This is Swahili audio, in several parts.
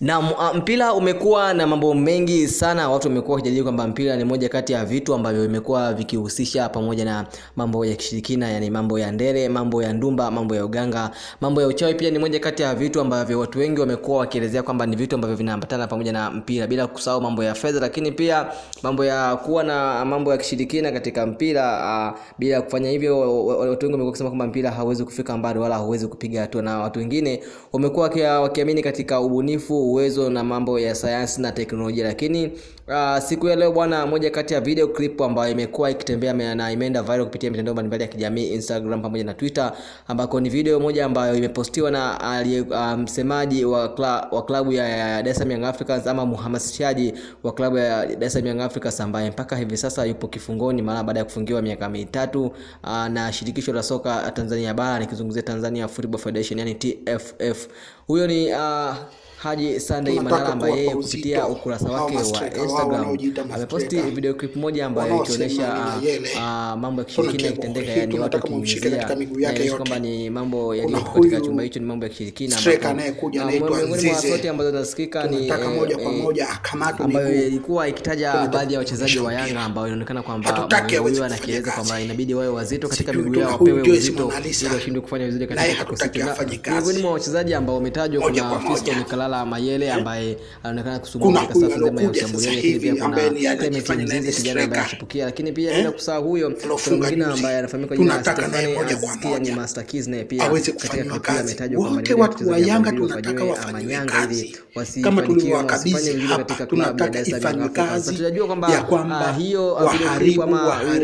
Na mpira umekuwa na mambo mengi sana, watu wamekuwa wakijadili kwamba mpira ni moja kati ya vitu ambavyo vimekuwa vikihusisha pamoja na mambo ya kishirikina, yani mambo ya ndere, mambo ya ndumba, mambo ya uganga, mambo ya uchawi. Pia ni moja kati ya vitu ambavyo watu wengi wamekuwa wakielezea kwamba ni vitu ambavyo vinaambatana pamoja na mpira, bila kusahau mambo ya fedha, lakini pia mambo ya kuwa na mambo ya kishirikina katika mpira. Uh, bila kufanya hivyo, watu wengi wamekuwa wakisema kwamba mpira hauwezi kufika mbali wala hauwezi kupiga hatua, na watu wengine wamekuwa wakiamini katika ubunifu uwezo na mambo ya sayansi na teknolojia. Lakini uh, siku ya leo bwana, moja kati ya video clip ambayo imekuwa ikitembea na imeenda viral kupitia mitandao mbalimbali ya kijamii Instagram pamoja na Twitter, ambako ni video moja ambayo imepostiwa na msemaji um, wa, kla, wa klabu ya, Dar es Young Africans ama mhamasishaji wa klabu ya Dar es Salaam Young Africans ambaye mpaka hivi sasa yupo kifungoni mara baada ya kufungiwa miaka mitatu uh, na shirikisho la soka Tanzania bara, nikizungumzia Tanzania Football Federation yani TFF. Huyo ni uh, Haji Sunday Manara ambaye yeye kupitia ukurasa wake wa Instagram ameposti video clip moja ambayo ikionyesha uh, mambo ya kishirikina yakitendeka, yani watu wakiingizia kwamba ni mambo yaliyo katika chumba hicho ni mambo ya kishirikina, miongoni mwa sauti ambazo zinasikika ni ambayo ilikuwa ikitaja baadhi ya wachezaji wa Yanga ambao inaonekana kwamba huyo anakieleza kwamba inabidi wawe wazito katika miguu yao, wapewe uzito ili washindwe kufanya vizuri katika kikosi. Miongoni mwa wachezaji ambao wametajwa kuna Fiston Kalala Mayele ambaye anaonekana kusumbua katika safu nzima ya ushambuliaji, lakini pia kuna Clement Mzize kijana ambaye anachipukia, lakini pia bila kusahau huyo kuna mwingine ambaye anafahamika kwa jina la Stefani ni Master Keys, naye pia katika clip ametajwa kwamba ni watu wa Yanga tunataka wafanye ili kama tulivyowakabidhi hapa, tunataka Salaam. Africans. kazi Tunajua kwamba ah, hiyo ah, waharibu,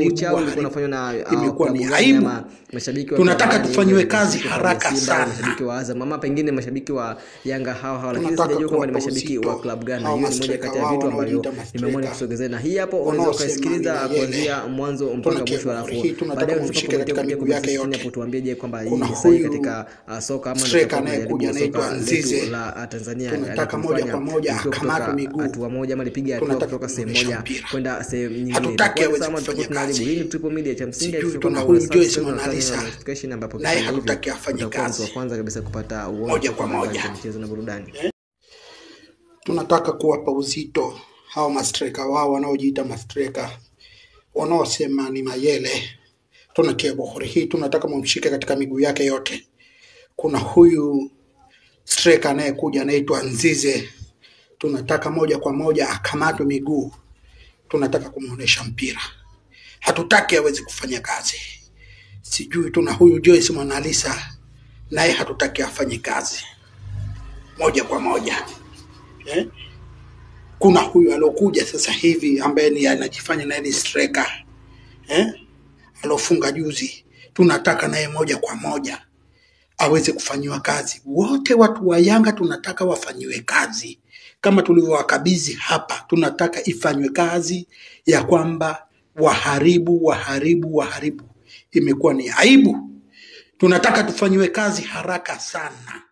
uchawi ulikuwa unafanywa na Imekuwa ni aibu. mashabiki wa Tunataka tufanywe tufanyiwe kazi haraka sana. mashabiki wa Azam ama pengine mashabiki wa Yanga hao hao, lakini sijajua kwamba ni mashabiki wa klabu gani. Hiyo ni moja kati ya vitu ambavyo nimeamua nikusogezee, na hii hapo unaweza ukaisikiliza kuanzia mwanzo mpaka mwisho, alafu baadaye utakapokuja kuja tuambie, je, kwamba hii ni sahihi katika ah, soka ama ndio tunajaribu soka letu la ah, Tanzania Tunataka moja kwa moja akamata miguu. hatua moja ama lipige hatua kutoka sehemu moja kwenda sehemu nyingine. Tutakuwa Hii ni Triple Media cha msingi ambapo Naye ukifanya hivyo hatutaki afanye utakuwa mtu wa kwanza kabisa kupata uongo Moja kwa moja. michezo na burudani. Tunataka kuwapa uzito hao mastreka wao wanaojiita mastreka wanaosema ni Mayele. Tunatia bohori hii, tunataka mumshike katika miguu yake yote. Kuna huyu streka anayekuja anaitwa Nzize, tunataka moja kwa moja akamatwe miguu. Tunataka kumuonesha mpira, hatutaki aweze kufanya kazi. Sijui tuna huyu Joyce Mwanalisa, naye hatutaki afanye kazi moja kwa moja eh? kuna huyu aliokuja sasa hivi ambaye ni anajifanya naye ni striker eh? alofunga juzi, tunataka naye moja kwa moja aweze kufanyiwa kazi. Wote watu wa Yanga tunataka wafanyiwe kazi kama tulivyowakabidhi hapa, tunataka ifanywe kazi ya kwamba waharibu, waharibu, waharibu. Imekuwa ni aibu, tunataka tufanyiwe kazi haraka sana.